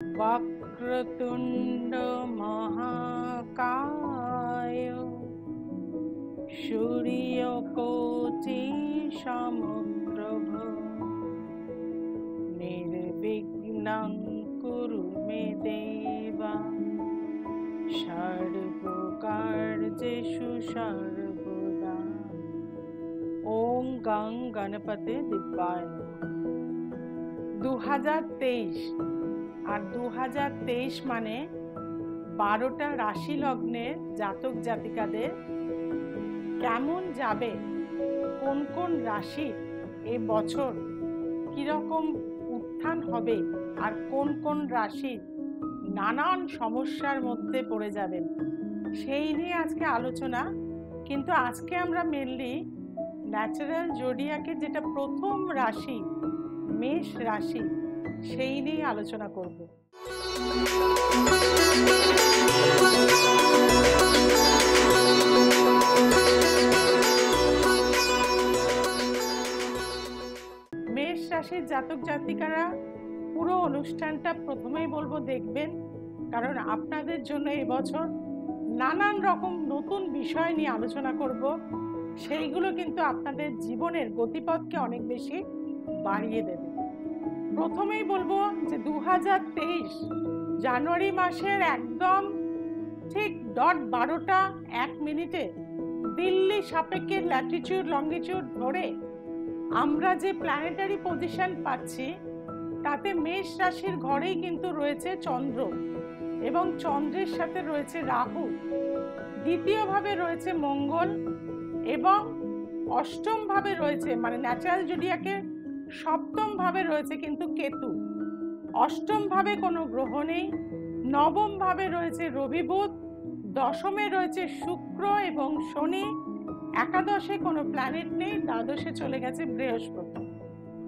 वक्रतुण्ड महाकाय सूर्यकोटि समप्रभ निर्विघ्नं कुरु मे देवा सर्वकार्येषु सर्वदा ওম গং গণপতে দিব্যায় দু হাজার তেইশ আর দু হাজার তেইশ মানে বারোটা রাশি লগ্নের জাতক জাতিকাদের কেমন যাবে, কোন কোন রাশি এ বছর কীরকম উত্থান হবে আর কোন কোন রাশি নানান সমস্যার মধ্যে পড়ে যাবেন, সেই নিয়ে আজকে আলোচনা। কিন্তু আজকে আমরা মেনলি ন্যাচারাল জোডিয়াকে যেটা প্রথম রাশি, মেষ রাশি সেই নিয়ে আলোচনা করব। মেষ রাশির জাতক জাতিকারা পুরো অনুষ্ঠানটা প্রথমেই বলব দেখবেন, কারণ আপনাদের জন্য এবছর নানান রকম নতুন বিষয় নিয়ে আলোচনা করব। সেইগুলো কিন্তু আপনাদের জীবনের গতিপথকে অনেক বেশি বাড়িয়ে দেবে। প্রথমেই বলব যে দু হাজার তেইশ জানুয়ারি মাসের একদম ঠিক ডট বারোটা এক মিনিটে দিল্লি সাপেক্ষে ল্যাটিচিউড লঙ্গিটিউড ধরে আমরা যে প্ল্যানেটারি পজিশন পাচ্ছি, তাতে মেষ রাশির ঘরেই কিন্তু রয়েছে চন্দ্র এবং চন্দ্রের সাথে রয়েছে রাহু। দ্বিতীয়ভাবে রয়েছে মঙ্গল এবং অষ্টমভাবে রয়েছে মানে ন্যাচারাল জুডিয়াকে সপ্তম ভাবে রয়েছে কিন্তু কেতু। অষ্টম ভাবে কোনো গ্রহ নেই, নবম ভাবে রয়েছে রবি বুধ, দশমে রয়েছে শুক্র এবং শনি, একাদশে কোনো প্ল্যানেট নেই, দ্বাদশে চলে গেছে বৃহস্পতি।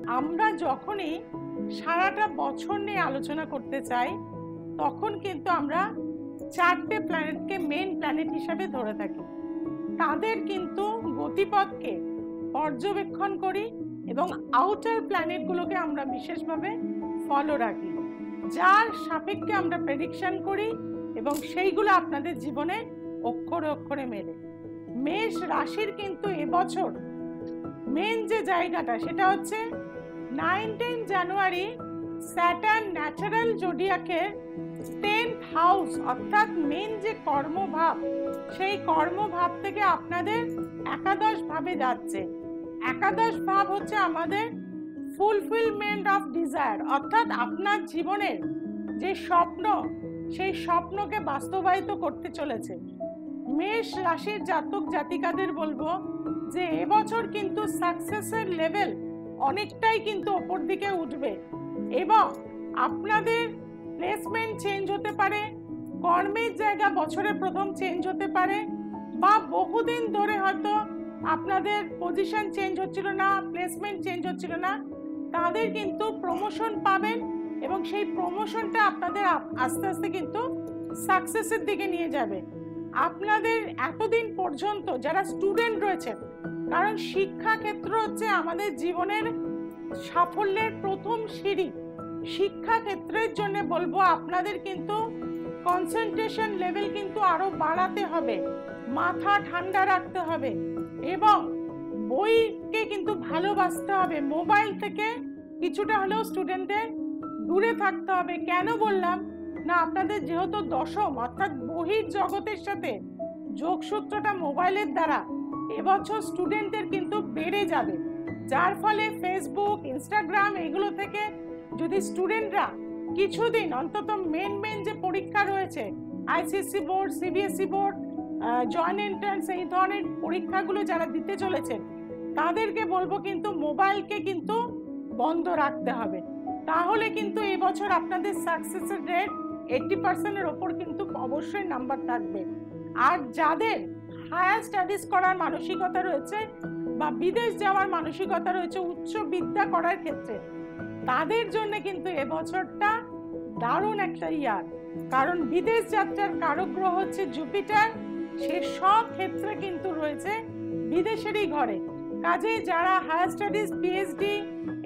আমরা যখনই সারাটা বছর নিয়ে আলোচনা করতে চাই, তখন কিন্তু আমরা চারটে প্ল্যানেটকে মেন প্ল্যানেট হিসাবে ধরে থাকি। তাদের কিন্তু গতিপথকে পর্যবেক্ষণ করি এবং আউটার প্ল্যানেটগুলোকে আমরা বিশেষভাবে ফলো রাখি। যার সাপেক্ষে আমরা প্রেডিকশন করি এবং সেইগুলো আপনাদের জীবনে অক্ষরে অক্ষরে মেলে। মেষ রাশির কিন্তু এবছর মেন যে জায়গাটা সেটা হচ্ছে নাইনটিন জানুয়ারি স্যাটার্ন ন্যাচারাল জোডিয়াকের টেন্থ হাউস অর্থাৎ মেন যে কর্মভাব, সেই কর্মভাব থেকে আপনাদের একাদশ ভাবে যাচ্ছে। একাদশ ভাব হচ্ছে আমাদের ফুলফিলমেন্ট অফ ডিজায়ার অর্থাৎ আপনার জীবনের যে স্বপ্ন, সেই স্বপ্নকে বাস্তবায়িত করতে চলেছে। মেষ রাশির জাতক জাতিকাদের বলব যে, এবছর কিন্তু সাকসেসের লেভেল অনেকটাই কিন্তু ওপর দিকে উঠবে এবং আপনাদের প্লেসমেন্ট চেঞ্জ হতে পারে, কর্মের জায়গা বছরের প্রথম চেঞ্জ হতে পারে বা বহুদিন ধরে হয়তো আপনাদের পজিশন চেঞ্জ হচ্ছিল না প্লেসমেন্ট চেঞ্জ হচ্ছিল না, তাদের কিন্তু প্রমোশন পাবেন এবং সেই প্রমোশনটা আপনাদের আস্তে আস্তে কিন্তু সাকসেসের দিকে নিয়ে যাবে। আপনাদের এতদিন পর্যন্ত যারা স্টুডেন্ট রয়েছেন, কারণ শিক্ষা ক্ষেত্র হচ্ছে আমাদের জীবনের সাফল্যের প্রথম সিঁড়ি। শিক্ষা ক্ষেত্রের জন্য বলব আপনাদের কিন্তু কনসেন্ট্রেশন লেভেল কিন্তু আরও বাড়াতে হবে। মাথা ঠান্ডা রাখতে হবে। এবং বইকে কিন্তু ভালোবাসতে হবে। মোবাইল থেকে কিছুটা হলেও স্টুডেন্টদের দূরে থাকতে হবে। কেন বললাম? না, আপনাদের যেহেতু দশম, অর্থাৎ বহির জগতের সাথে যোগসূত্রটা মোবাইলের দ্বারা এবছর স্টুডেন্টদের কিন্তু বেড়ে যাবে। যার ফলে ফেসবুক ইনস্টাগ্রাম এগুলো থেকে যদি স্টুডেন্টরা কিছুদিন অন্তত মেন মেন যে পরীক্ষা রয়েছে ICSE board CBSE board joint entrance এই ধরনের পরীক্ষাগুলো যারা দিতে চলেছেন তাদেরকে বলব কিন্তু মোবাইলকে কিন্তু বন্ধ রাখতে হবে। তাহলে কিন্তু এবছর আপনাদের সাকসেসের রেট এইটটি পার্সেন্টের ওপর কিন্তু অবশ্যই নাম্বার থাকবে। আর যাদের হায়ার স্টাডিজ করার মানসিকতা রয়েছে বা বিদেশ যাওয়ার মানসিকতা রয়েছে, উচ্চ বিদ্যা করার ক্ষেত্রে, তাদের জন্য কিন্তু এবছরটা দারুণ একটা ইয়ার কারণ বিদেশ যাত্রার কারক গ্রহ হচ্ছে জুপিটার সে সব ক্ষেত্রে কিন্তু রয়েছে বিদেশেরই ঘরে। কাজে যারা হায়ার স্টাডিজ পিএইচডি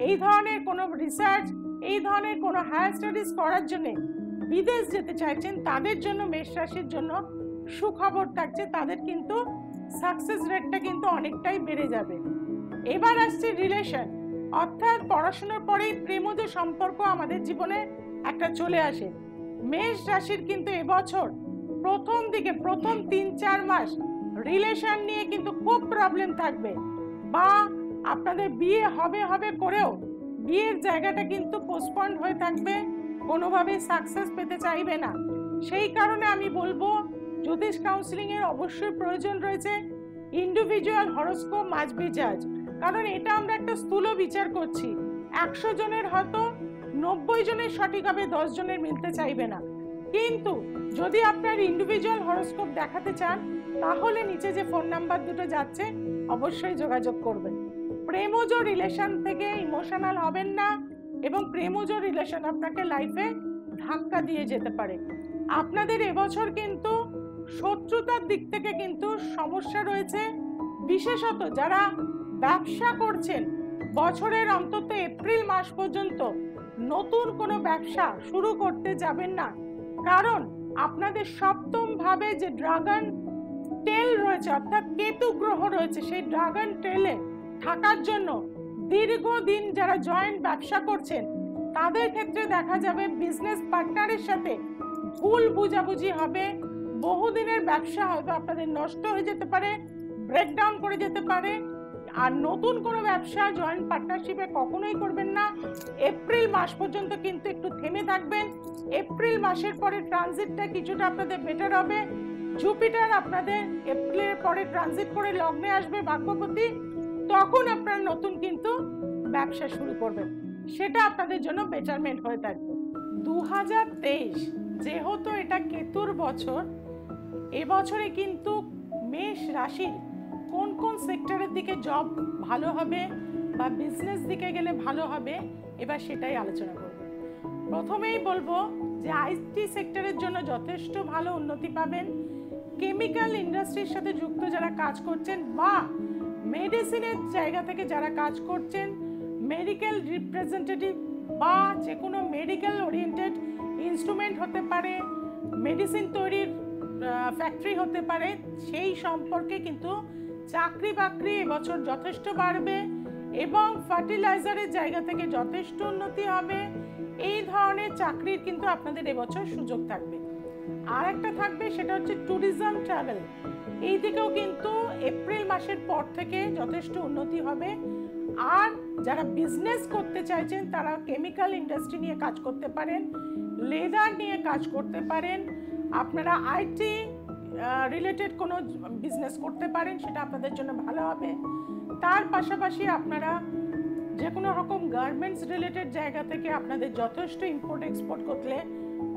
এই ধরনের কোনো রিসার্চ এই ধরনের কোনো হায়ার স্টাডিজ করার জন্য বিদেশ যেতে চাইছেন, তাদের জন্য মেষ রাশির জন্য সুখবর থাকছে, তাদের কিন্তু সাকসেস রেটটা কিন্তু অনেকটাই বেড়ে যাবে। এবার আসছে রিলেশন অর্থাৎ পড়াশোনার পরেই প্রেমজ সম্পর্ক আমাদের জীবনে একটা চলে আসে। মেষ রাশির কিন্তু এবছর প্রথম দিকে, প্রথম তিন, চার মাস রিলেশন নিয়ে কিন্তু খুব প্রবলেম থাকবে। বা আপনাদের বিয়ে হবে হবে করেও বিয়ের জায়গাটা কিন্তু পোস্টপন্ড হয়ে থাকবে কোনোভাবেই সাকসেস পেতে চাইবে না। সেই কারণে আমি বলব, জ্যোতিষ কাউন্সিলিং এর অবশ্যই প্রয়োজন রয়েছে। ইন্ডিভিজুয়াল হরস্কোপ মাছ বি জাজ কারণ এটা আমরা একটা স্থূল বিচার করছি। একশো জনের হয়তো নব্বই জনের সঠিক হবে, দশ জনের মিলতে চাইবে না। কিন্তু যদি আপনার ইন্ডিভিজুয়াল হরস্কোপ দেখাতে চান, তাহলে নিচে যে ফোন নাম্বার দুটো যাচ্ছে, অবশ্যই যোগাযোগ করবেন। প্রেমজ রিলেশন থেকে ইমোশনাল হবেন না এবং প্রেমজ রিলেশন আপনাকে লাইফে ধাক্কা দিয়ে যেতে পারে। আপনাদের এবছর কিন্তু শত্রুতার দিক থেকে কিন্তু সমস্যা রয়েছে। বিশেষত যারা ব্যবসা করছেন, বছরের অন্তত এপ্রিল মাস পর্যন্ত নতুন কোনো ব্যবসা শুরু করতে যাবেন না। কারণ আপনাদের সপ্তম ভাবে যে ড্রাগন টেল রয়েছে, অর্থাৎ কেতু গ্রহ রয়েছে, সেই ড্রাগন টেলে থাকার জন্য দীর্ঘদিন যারা জয়েন্ট ব্যবসা করছেন, তাদের ক্ষেত্রে দেখা যাবে বিজনেস পার্টনারের সাথে ভুল বুঝাবুঝি হবে, বহুদিনের ব্যবসা হয়তো আপনাদের নষ্ট হয়ে যেতে পারে ব্রেকডাউন করে যেতে পারে আর নতুন কোনো ব্যবসা জয়েন্ট পার্টনারশিপে কখনোই করবেন না। এপ্রিল মাস পর্যন্ত কিন্তু একটু থেমে থাকবেন। এপ্রিল মাসের পরে ট্রানজিটটা কিছুটা আপনাদের বেটার হবে। জুপিটার আপনাদের এপ্রিলের পরে ট্রানজিট করে লগ্নে আসবে ভাগ্যপতি। তখন আপনারা নতুন কিন্তু ব্যবসা শুরু করবেন। সেটা আপনাদের জন্য বেটারমেন্ট হয়ে থাকবে। দু হাজার তেইশ, যেহেতু এটা কেতুর বছর, এবছরে কিন্তু মেষ রাশির কোন কোন সেক্টরের দিকে জব ভালো হবে বা বিজনেস দিকে গেলে ভালো হবে, এবার সেটাই আলোচনা করব। প্রথমেই বলব যে আইটি সেক্টরের জন্য যথেষ্ট ভালো উন্নতি পাবেন। কেমিক্যাল ইন্ডাস্ট্রির সাথে যুক্ত যারা কাজ করছেন বা মেডিসিনের জায়গা থেকে যারা কাজ করছেন মেডিকেল রিপ্রেজেন্টেটিভ বা যে কোনো মেডিকেল ওরিয়েন্টেড ইনস্ট্রুমেন্ট হতে পারে মেডিসিন তৈরির ফ্যাক্টরি হতে পারে, সেই সম্পর্কে কিন্তু চাকরি বাকরি এবছর যথেষ্ট বাড়বে এবং ফার্টিলাইজারের জায়গা থেকে যথেষ্ট উন্নতি হবে। এই ধরনের চাকরির কিন্তু আপনাদের এবছর সুযোগ থাকবে। আর একটা থাকবে সেটা হচ্ছে ট্যুরিজম ট্রাভেল এই দিকেও কিন্তু এপ্রিল মাসের পর থেকে যথেষ্ট উন্নতি হবে। আর যারা বিজনেস করতে চাইছেন, তারা কেমিক্যাল ইন্ডাস্ট্রি নিয়ে কাজ করতে পারেন লেদার নিয়ে কাজ করতে পারেন। আপনারা আইটি রিলেটেড কোনো বিজনেস করতে পারেন, সেটা আপনাদের জন্য ভালো হবে। তার পাশাপাশি আপনারা যে কোনো রকম গার্মেন্টস রিলেটেড জায়গা থেকে আপনাদের যথেষ্ট ইম্পোর্ট এক্সপোর্ট করলে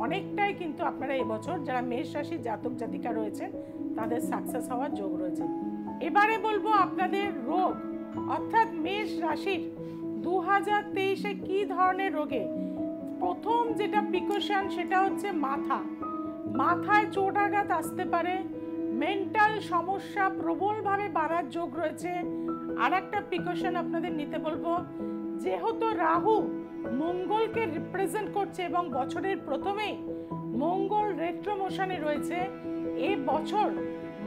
অনেকটাই কিন্তু আপনারা এবছর যারা মেষ রাশি জাতক জাতিকা রয়েছেন, তাদের সাকসেস হওয়ার যোগ রয়েছে। এবারে বলব আপনাদের রোগ, অর্থাৎ মেষ রাশির দু হাজার তেইশে কী ধরনের রোগে? প্রথম যেটা প্রিকশন সেটা হচ্ছে মাথা। মাথায় চোট আঘাত আসতে পারে মেন্টাল সমস্যা প্রবলভাবে বাড়ার যোগ রয়েছে। আর একটা প্রিকশন আপনাদের নিতে বলব, যেহেতু রাহু মঙ্গলকে রিপ্রেজেন্ট করছে এবং বছরের প্রথমেই মঙ্গল রেট্রো মোশনে রয়েছে, এ বছর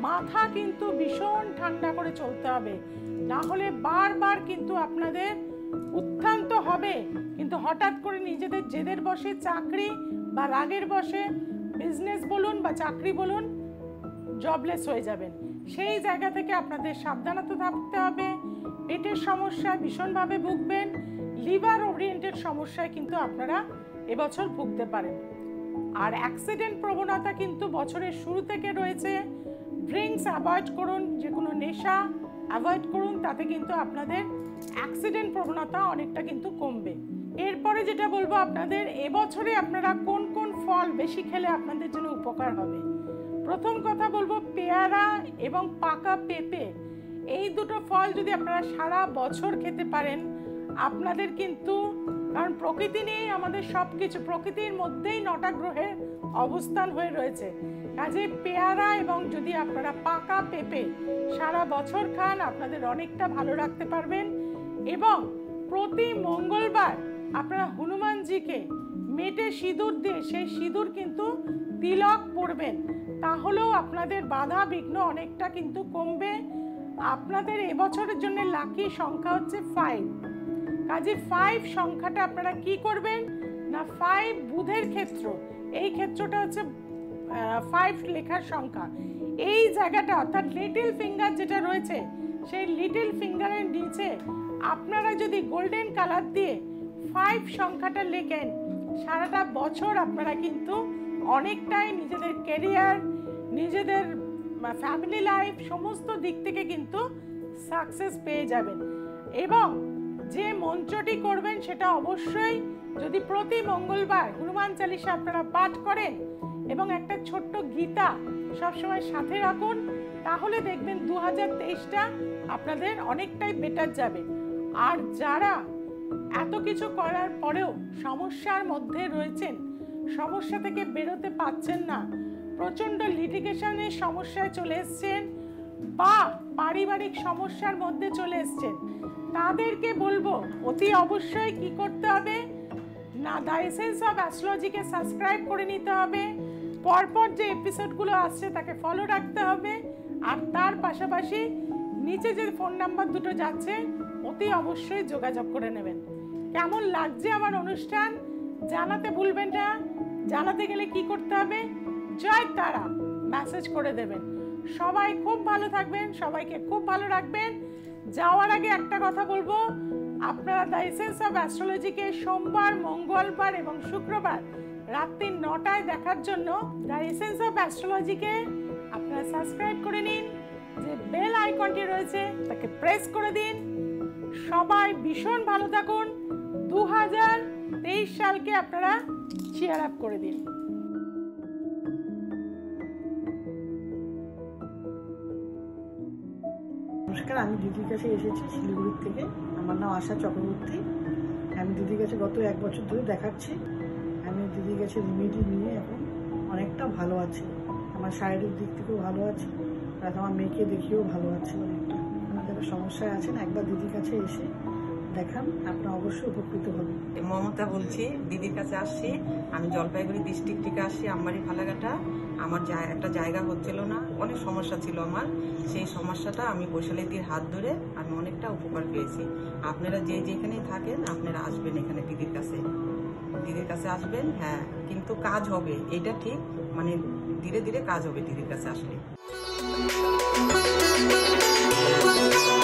মাথা কিন্তু ভীষণ ঠান্ডা করে চলতে হবে। না হলে বারবার কিন্তু আপনাদের উত্থান তো হবে। কিন্তু হঠাৎ করে নিজেদের জেদের বসে, চাকরি বা রাগের বসে বিজনেস বলুন বা চাকরি বলুন জবলেস হয়ে যাবেন। সেই জায়গা থেকে আপনাদের সাবধানতা থাকতে হবে। পেটের সমস্যায় ভীষণভাবে ভুগবেন। লিভার ওরিয়েন্টেড সমস্যায় কিন্তু আপনারা এবছর ভুগতে পারেন। আর অ্যাক্সিডেন্ট প্রবণতা কিন্তু বছরের শুরু থেকে রয়েছে। ড্রিঙ্কস অ্যাভয়েড করুন, যে কোনো নেশা অ্যাভয়েড করুন, তাতে কিন্তু আপনাদের অ্যাক্সিডেন্ট প্রবণতা অনেকটা কিন্তু কমবে। এরপরে যেটা বলব আপনাদের, এবছরে আপনারা কোন কোন ফল বেশি খেলে আপনাদের জন্য উপকার হবে। প্রথম কথা বলব, পেয়ারা এবং পাকা পেঁপে। এই দুটো ফল যদি আপনারা সারা বছর খেতে পারেন, আপনাদের কিন্তু, কারণ প্রকৃতি নিয়েই আমাদের সব কিছু প্রকৃতির মধ্যেই নটা গ্রহের অবস্থান হয়ে রয়েছে। কাজে পেয়ারা এবং যদি আপনারা পাকা পেঁপে সারা বছর খান, আপনাদের অনেকটা ভালো রাখতে পারবেন। এবং প্রতি মঙ্গলবার আপনারা হনুমানজিকে মেটে সিঁদুর দিয়ে, সেই সিঁদুর কিন্তু তিলক পরবেন। তাহলেও আপনাদের বাধা বিঘ্ন অনেকটা কিন্তু কমবে। আপনাদের এবছরের জন্য লাকি সংখ্যা হচ্ছে ফাইভ কাজে ফাইভ সংখ্যাটা আপনারা কি করবেন? না ফাইভ বুধের ক্ষেত্র। এই ক্ষেত্রটা হচ্ছে ফাইভ লেখার সংখ্যা। এই জায়গাটা, অর্থাৎ লিটল ফিঙ্গার যেটা রয়েছে, সেই লিটল ফিঙ্গারের নিচে আপনারা যদি গোল্ডেন কালার দিয়ে ফাইভ সংখ্যাটা লেখেন সারাটা বছর আপনারা কিন্তু অনেকটাই নিজেদের কেরিয়ার নিজেদের ফ্যামিলি লাইফ সমস্ত দিক থেকে কিন্তু সাকসেস পেয়ে যাবেন। এবং যে মন্ত্রটি করবেন সেটা অবশ্যই যদি প্রতি মঙ্গলবার হনুমান চালিসা আপনারা পাঠ করেন এবং একটা ছোট্ট গীতা সবসময় সাথে রাখুন, তাহলে দেখবেন দু হাজার তেইশটা আপনাদের অনেকটাই বেটার যাবে। আর যারা এত কিছু করার পরেও সমস্যার মধ্যে রয়েছেন। সমস্যা থেকে বেরোতে পাচ্ছেন না। প্রচণ্ড লিটিগেশনের সমস্যায় চলে এসছেন বা পারিবারিক সমস্যার মধ্যে চলে এসছেন। তাদেরকে বলব, অতি অবশ্যই কি করতে হবে? না দ্য এসেন্স অফ অ্যাস্ট্রোলজিকে সাবস্ক্রাইব করে নিতে হবে। পরপর যে এপিসোডগুলো আসছে তাকে ফলো রাখতে হবে। আর তার পাশাপাশি নিচে যে ফোন নাম্বার দুটো যাচ্ছে অতি অবশ্যই যোগাযোগ করে নেবেন। কেমন লাগছে আমার অনুষ্ঠান? জানাতে ভুলবেন না। জানাতে গেলে কি করতে হবে? জয় তারা। মেসেজ করে দেবেন। সবাই খুব ভালো থাকবেন, সবাইকে খুব ভালো রাখবেন। যাওয়ার আগে একটা কথা বলব। আপনারা দ্য অফ অ্যাস্ট্রোলজিকে সোমবার, মঙ্গলবার এবং শুক্রবার রাত্রি নটায় দেখার জন্য দ্য অফ অ্যাস্ট্রোলজিকে আপনারা সাবস্ক্রাইব করে নিন। যে বেল আইকনটি রয়েছে, তাকে প্রেস করে দিন। সবাই ভীষণ ভালো থাকুন। দু হাজার তেইশ সালকে আপনারা চেয়ার আপ করে দিন। নমস্কার, আমি দিদির কাছে এসেছি শিলিগুড়ির থেকে। আমার নাম আশা চক্রবর্তী। আমি দিদির কাছে গত এক বছর ধরে দেখাচ্ছি। আমি দিদির কাছে রেমেডি নিয়ে এখন অনেকটা ভালো আছি। আমার শারীরিক দিক থেকেও ভালো আছি। আর আমার মেয়েকে দেখিয়েও ভালো আছে। সমস্যায় আছেন, একবার দিদির কাছে এসে দেখান, আপনার অবশ্যই উপকৃত হবেন। মমতা বলছি, দিদির কাছে আসছি, আমি জলপাইগুড়ি ডিস্ট্রিক্ট থেকে আসছি আমবাড়ি ফালাকাটা। আমার একটা জায়গা হচ্ছিল না, অনেক সমস্যা ছিল আমার। সেই সমস্যাটা আমি বৈশালীদির হাত ধরে আমি অনেকটা উপকার পেয়েছি। আপনারা যে যেখানেই থাকেন, আপনারা আসবেন এখানে দিদির কাছে। দিদির কাছে আসবেন হ্যাঁ কিন্তু কাজ হবে, এটা ঠিক মানে ধীরে ধীরে কাজ হবে দিদির কাছে আসলে। Música